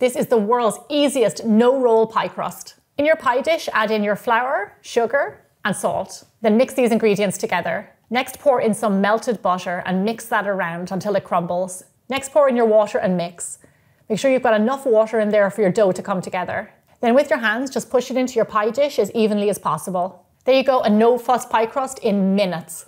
This is the world's easiest no-roll pie crust. In your pie dish, add in your flour, sugar, and salt. Then mix these ingredients together. Next, pour in some melted butter and mix that around until it crumbles. Next, pour in your water and mix. Make sure you've got enough water in there for your dough to come together. Then with your hands, just push it into your pie dish as evenly as possible. There you go, a no-fuss pie crust in minutes.